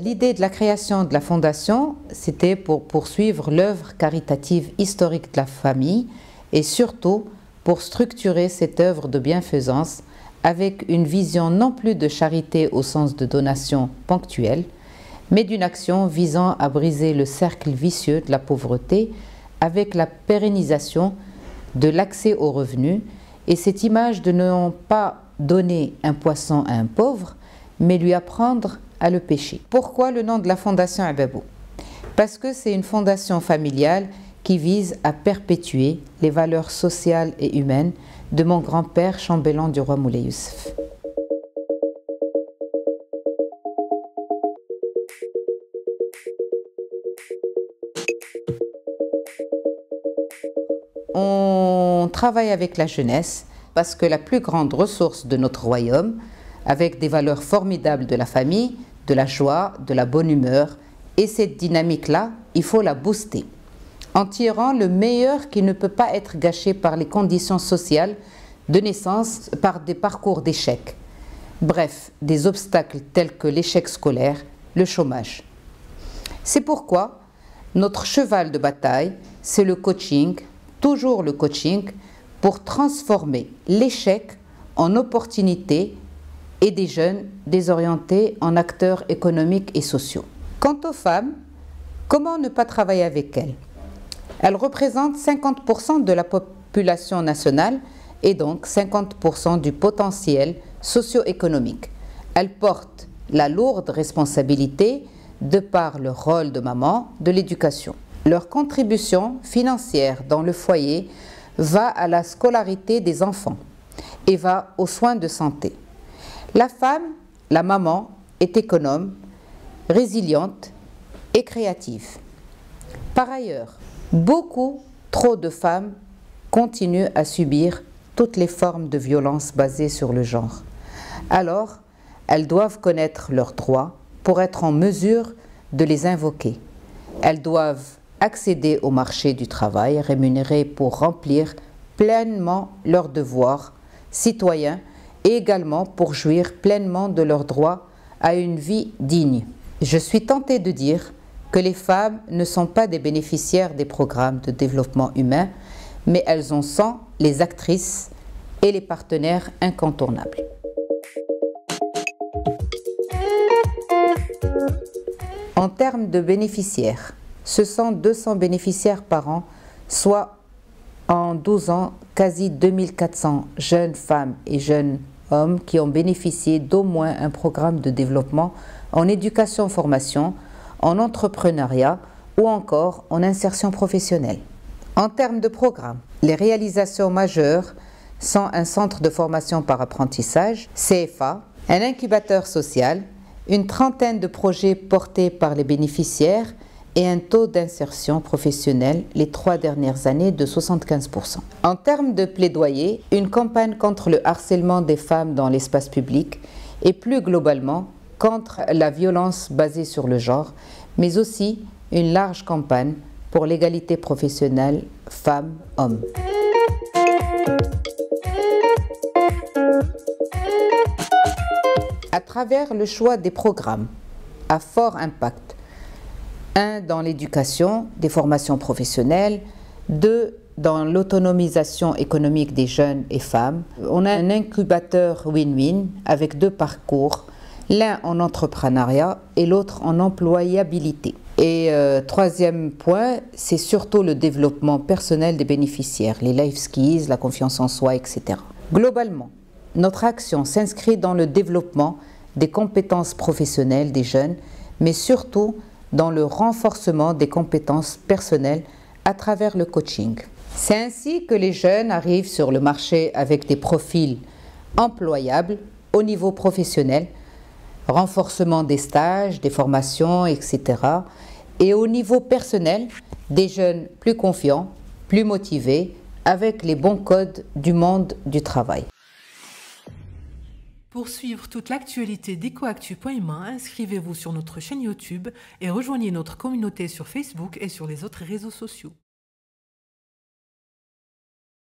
L'idée de la création de la fondation, c'était pour poursuivre l'œuvre caritative historique de la famille et surtout pour structurer cette œuvre de bienfaisance avec une vision non plus de charité au sens de donation ponctuelle, mais d'une action visant à briser le cercle vicieux de la pauvreté avec la pérennisation de l'accès aux revenus. Et cette image de ne pas donner un poisson à un pauvre, mais lui apprendre le pêcher. Pourquoi le nom de la fondation Ababou? Parce que c'est une fondation familiale qui vise à perpétuer les valeurs sociales et humaines de mon grand-père chambellan du roi Moulay Youssef. On travaille avec la jeunesse parce que la plus grande ressource de notre royaume, avec des valeurs formidables de la famille, de la joie, de la bonne humeur, et cette dynamique-là, il faut la booster en tirant le meilleur qui ne peut pas être gâché par les conditions sociales de naissance, par des parcours d'échecs. Bref, des obstacles tels que l'échec scolaire, le chômage. C'est pourquoi notre cheval de bataille, c'est le coaching, toujours le coaching, pour transformer l'échec en opportunité et des jeunes désorientés en acteurs économiques et sociaux. Quant aux femmes, comment ne pas travailler avec elles? Elle représente 50% de la population nationale et donc 50% du potentiel socio-économique. Elle porte la lourde responsabilité de par le rôle de maman de l'éducation. Leur contribution financière dans le foyer va à la scolarité des enfants et va aux soins de santé. La femme, la maman, est économe, résiliente et créative. Par ailleurs, beaucoup trop de femmes continuent à subir toutes les formes de violence basées sur le genre. Alors, elles doivent connaître leurs droits pour être en mesure de les invoquer. Elles doivent accéder au marché du travail rémunéré pour remplir pleinement leurs devoirs citoyens également pour jouir pleinement de leurs droits à une vie digne. Je suis tentée de dire que les femmes ne sont pas des bénéficiaires des programmes de développement humain, mais elles en sont les actrices et les partenaires incontournables. En termes de bénéficiaires, ce sont 200 bénéficiaires par an, soit en 12 ans, quasi 2400 jeunes femmes et jeunes hommes qui ont bénéficié d'au moins un programme de développement en éducation-formation, en entrepreneuriat ou encore en insertion professionnelle. En termes de programme, les réalisations majeures sont un centre de formation par apprentissage, CFA, un incubateur social, une trentaine de projets portés par les bénéficiaires et un taux d'insertion professionnelle les trois dernières années de 75%. En termes de plaidoyer, une campagne contre le harcèlement des femmes dans l'espace public et plus globalement contre la violence basée sur le genre, mais aussi une large campagne pour l'égalité professionnelle femmes-hommes. À travers le choix des programmes à fort impact un, dans l'éducation, des formations professionnelles. Deux, dans l'autonomisation économique des jeunes et femmes. On a un incubateur win-win avec deux parcours, l'un en entrepreneuriat et l'autre en employabilité. Et euh, troisième point, c'est surtout le développement personnel des bénéficiaires, les life skills, la confiance en soi, etc. Globalement, notre action s'inscrit dans le développement des compétences professionnelles des jeunes, mais surtout dans le renforcement des compétences personnelles à travers le coaching. C'est ainsi que les jeunes arrivent sur le marché avec des profils employables au niveau professionnel, renforcement des stages, des formations, etc. Et au niveau personnel, des jeunes plus confiants, plus motivés, avec les bons codes du monde du travail. Pour suivre toute l'actualité d'EcoActu.humain, inscrivez-vous sur notre chaîne YouTube et rejoignez notre communauté sur Facebook et sur les autres réseaux sociaux.